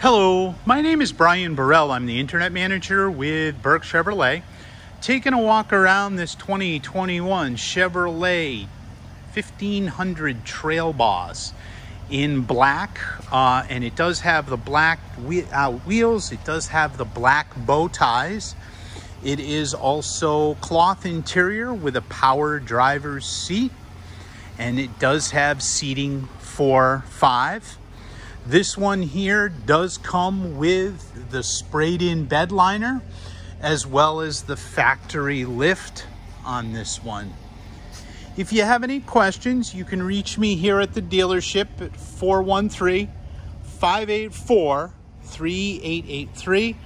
Hello, my name is Brian Burrell. I'm the internet manager with Burke Chevrolet. Taking a walk around this 2021 Chevrolet 1500 Trail Boss in black, uh, and it does have the black uh, wheels, it does have the black bow ties. It is also cloth interior with a power driver's seat, and it does have seating for five. This one here does come with the sprayed in bed liner as well as the factory lift on this one. If you have any questions, you can reach me here at the dealership at 413 584 3883.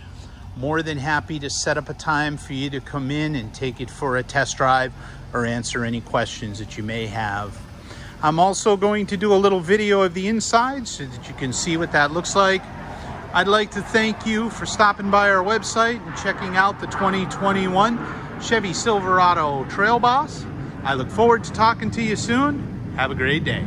More than happy to set up a time for you to come in and take it for a test drive or answer any questions that you may have. I'm also going to do a little video of the inside so that you can see what that looks like. I'd like to thank you for stopping by our website and checking out the 2021 Chevy Silverado Trail Boss. I look forward to talking to you soon. Have a great day.